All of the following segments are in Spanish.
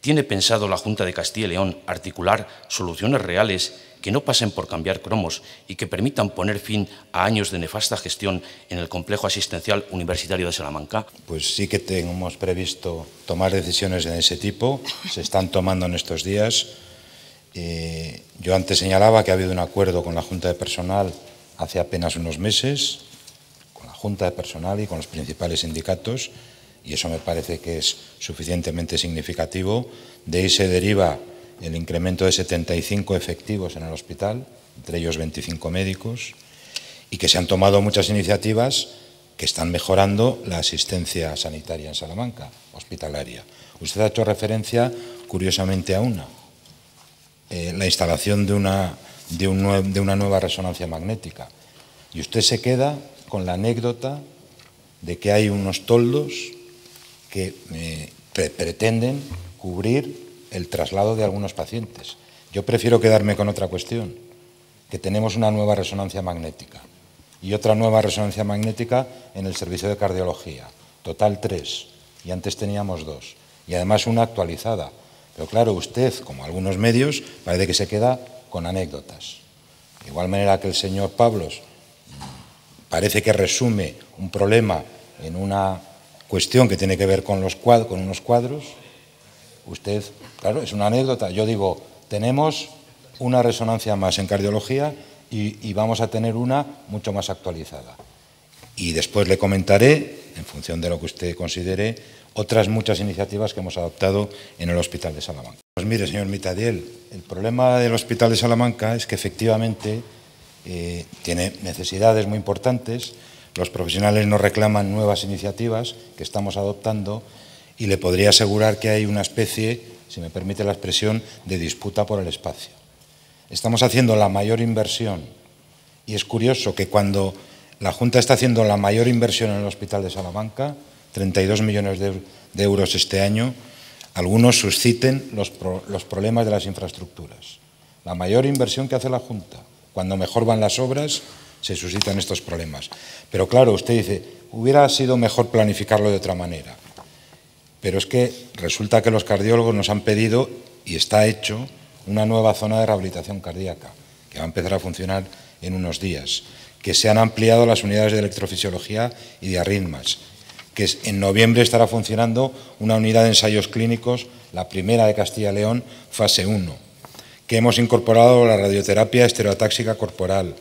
¿Tiene pensado la Junta de Castilla y León articular soluciones reales que no pasen por cambiar cromos y que permitan poner fin a años de nefasta gestión en el complejo asistencial universitario de Salamanca? Pues sí que tenemos previsto tomar decisiones de ese tipo, se están tomando en estos días. Eh, yo antes señalaba que ha habido un acuerdo con la Junta de Personal hace apenas unos meses, con la Junta de Personal y con los principales sindicatos, y eso me parece que es suficientemente significativo. De ahí se deriva el incremento de 75 efectivos en el hospital, entre ellos 25 médicos, y que se han tomado muchas iniciativas que están mejorando la asistencia sanitaria en Salamanca, hospitalaria. Usted ha hecho referencia, curiosamente, a una, eh, la instalación de una, de, de una nueva resonancia magnética. Y usted se queda con la anécdota de que hay unos toldos que eh, pretenden cubrir el traslado de algunos pacientes. Yo prefiero quedarme con otra cuestión, que tenemos una nueva resonancia magnética y otra nueva resonancia magnética en el servicio de cardiología. Total tres, y antes teníamos dos, y además una actualizada. Pero claro, usted, como algunos medios, parece que se queda con anécdotas. De igual manera que el señor Pablos parece que resume un problema en una cuestión que tiene que ver con, los con unos cuadros, usted, claro, es una anécdota. Yo digo, tenemos una resonancia más en cardiología y, vamos a tener una mucho más actualizada. Y después le comentaré, en función de lo que usted considere, otras muchas iniciativas que hemos adoptado en el Hospital de Salamanca. Pues mire, señor Mitadiel, el problema del Hospital de Salamanca es que efectivamente eh, tiene necesidades muy importantes, los profesionales nos reclaman nuevas iniciativas que estamos adoptando y le podría asegurar que hay una especie, si me permite la expresión, de disputa por el espacio. Estamos haciendo la mayor inversión y es curioso que cuando la Junta está haciendo la mayor inversión en el Hospital de Salamanca, 32 millones de, euros este año, algunos susciten los, los problemas de las infraestructuras. La mayor inversión que hace la Junta, cuando mejor van las obras, se suscitan estos problemas. Pero claro, usted dice, hubiera sido mejor planificarlo de otra manera. Pero es que resulta que los cardiólogos nos han pedido, y está hecho, una nueva zona de rehabilitación cardíaca, que va a empezar a funcionar en unos días, que se han ampliado las unidades de electrofisiología y de arritmas, que en noviembre estará funcionando una unidad de ensayos clínicos, la primera de Castilla y León, fase 1, que hemos incorporado la radioterapia estereotáxica corporal,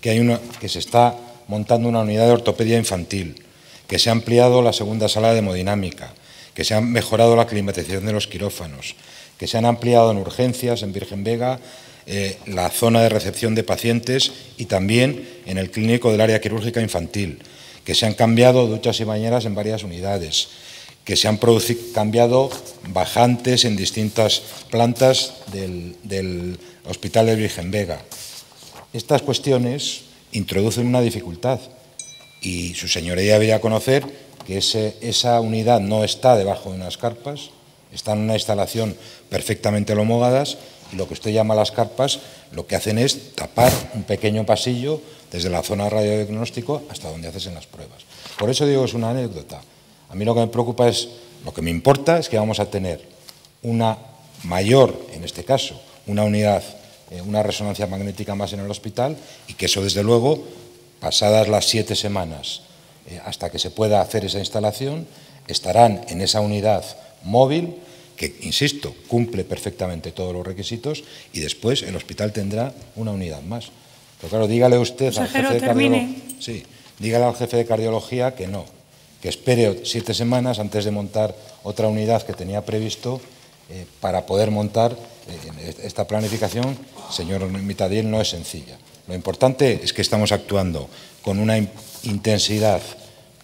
que, se está montando una unidad de ortopedia infantil, que se ha ampliado la segunda sala de hemodinámica, que se ha mejorado la climatización de los quirófanos, que se han ampliado en urgencias en Virgen Vega eh, la zona de recepción de pacientes y también en el clínico del área quirúrgica infantil, que se han cambiado duchas y bañeras en varias unidades, que se han cambiado bajantes en distintas plantas del Hospital de Virgen Vega. Estas cuestiones introducen una dificultad y su señoría debería conocer que esa unidad no está debajo de unas carpas, está en una instalación perfectamente homogadas y lo que usted llama las carpas lo que hacen es tapar un pequeño pasillo desde la zona de radiodiagnóstico hasta donde hacen las pruebas. Por eso digo que es una anécdota. A mí lo que me preocupa es, lo que me importa es que vamos a tener una mayor, en este caso, una unidad una resonancia magnética más en el hospital y que eso, desde luego, pasadas las siete semanas eh, hasta que se pueda hacer esa instalación, estarán en esa unidad móvil que, insisto, cumple perfectamente todos los requisitos y después el hospital tendrá una unidad más. Pero claro, dígale usted al jefe, de cardiología, sí, dígale al jefe de cardiología que no, que espere siete semanas antes de montar otra unidad que tenía previsto eh, para poder montar eh, esta planificación, señor Mitadiel, no es sencilla. Lo importante es que estamos actuando con una intensidad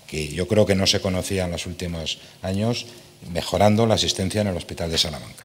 que yo creo que no se conocía en los últimos años, mejorando la asistencia en el Hospital de Salamanca.